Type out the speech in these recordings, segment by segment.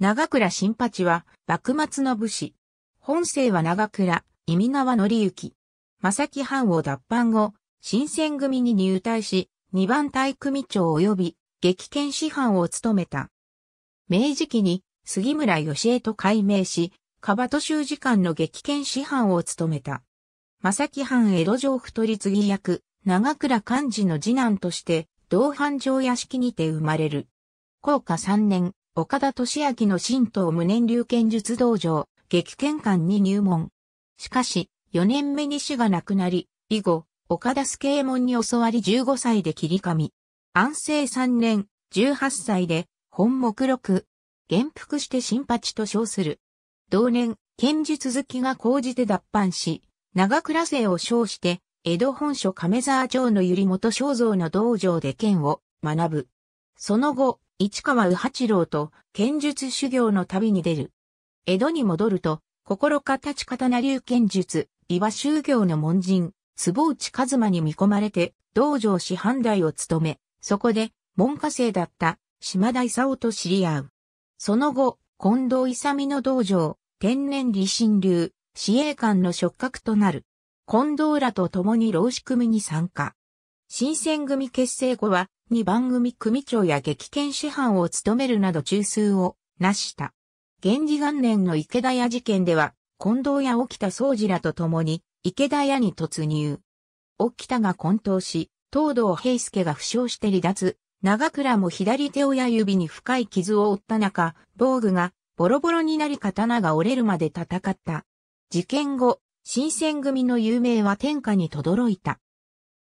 長倉新八は幕末の武士。本姓は長倉、意味川則之。正木藩を脱藩後、新選組に入隊し、二番隊組長及び激剣師範を務めた。明治期に杉村義恵と改名し、カバト州時間の激剣師範を務めた。正木藩江戸城太り継ぎ役、長倉寛治の次男として、同藩城屋敷にて生まれる。高下三年、岡田俊明の神道無念流剣術道場、激剣館に入門。しかし、4年目に死が亡くなり、以後、岡田助右衛門に教わり15歳で切り紙。安政3年、18歳で、本目録。元服して新八と称する。同年、剣術好きが講じて脱藩し、長倉生を称して、江戸本所亀沢町の百合本正蔵の道場で剣を学ぶ。その後、市川右八郎と剣術修行の旅に出る。江戸に戻ると、心形刀流剣術、岩修行の門人、坪内和馬に見込まれて、道場師範代を務め、そこで、門下生だった島田勲と知り合う。その後、近藤勇の道場、天然理心流、司令官の触覚となる。近藤らと共に老子組に参加。新選組結成後は、二番組組長や激剣師範を務めるなど中枢を成した。源氏元年の池田屋事件では、近藤屋沖田総司らと共に池田屋に突入。沖田が混沌し、東堂平介が負傷して離脱。長倉も左手親指に深い傷を負った中、防具がボロボロになり刀が折れるまで戦った。事件後、新選組の有名は天下に轟いた。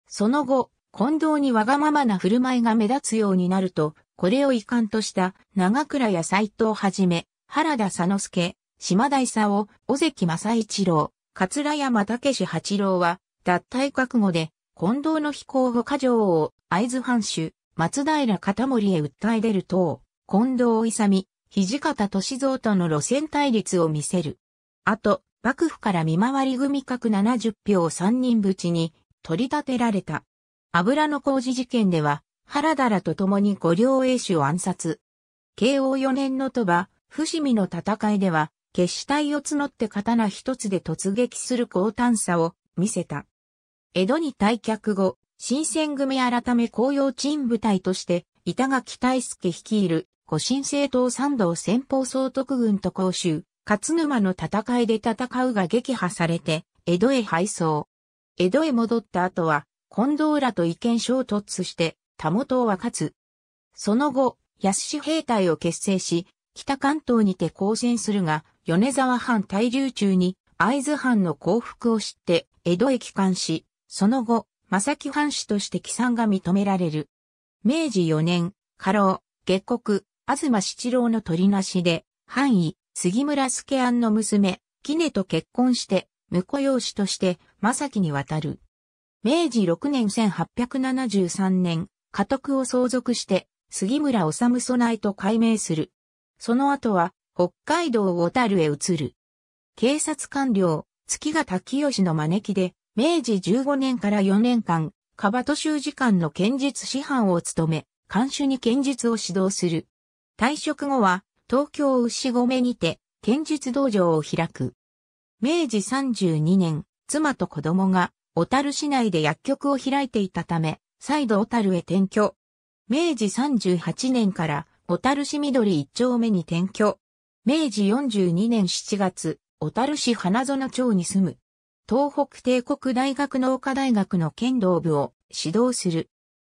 その後、近藤にわがままな振る舞いが目立つようになると、これを遺憾とした長倉や斎藤はじめ、原田佐之助、島田勲、尾関正一郎、桂山武史八郎は、脱退覚悟で、近藤の飛行後過剰を会津藩主、松平片森へ訴え出ると、近藤勇、土方歳三との路線対立を見せる。あと、幕府から見回り組閣70票を3人ぶちに取り立てられた。油の工事事件では、原田らと共に五両英主を暗殺。慶応4年の鳥羽、伏見の戦いでは、決死体を募って刀一つで突撃する高短さを見せた。江戸に退却後、新選組改め紅葉鎮部隊として、板垣大輔率いる、御神政党三道先方総督軍と甲州、勝沼の戦いで戦うが撃破されて、江戸へ敗走。江戸へ戻った後は、近藤らと意見衝突して、たもとは勝つ。その後、安氏兵隊を結成し、北関東にて交戦するが、米沢藩滞留中に会津藩の降伏を知って江戸へ帰還し、その後、正木藩主として帰参が認められる。明治4年、家老、月国、東七郎の取りなしで、藩医、杉村助庵の娘、杵と結婚して、婿養子として正木に渡る。明治6年1873年、家督を相続して、杉村治備えと改名する。その後は、北海道小樽へ移る。警察官僚、月が滝吉の招きで、明治15年から4年間、カバト州時間の剣術師範を務め、監修に剣術を指導する。退職後は、東京牛込にて、剣術道場を開く。明治32年、妻と子供が、小樽市内で薬局を開いていたため、再度小樽へ転居。明治38年から小樽市緑一丁目に転居。明治42年7月、小樽市花園町に住む。東北帝国大学農科大学の剣道部を指導する。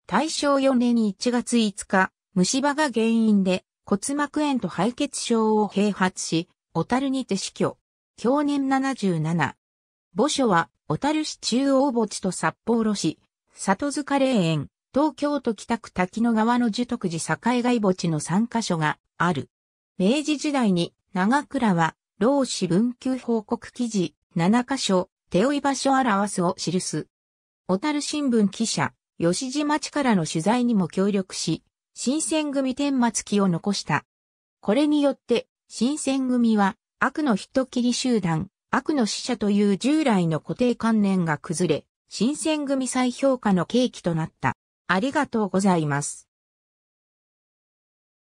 大正4年1月5日、虫歯が原因で骨膜炎と敗血症を併発し、小樽にて死去。去年77。墓所は小樽市中央墓地と札幌市、里塚霊園、東京都北区滝野川の樹徳寺境外墓地の3カ所がある。明治時代に長倉は老子文久報告記事7カ所、手負い場所表すを記す。小樽新聞記者、吉島地からの取材にも協力し、新選組天末記を残した。これによって、新選組は悪の人切り集団、悪の死者という従来の固定観念が崩れ、新選組再評価の契機となった。ありがとうございます。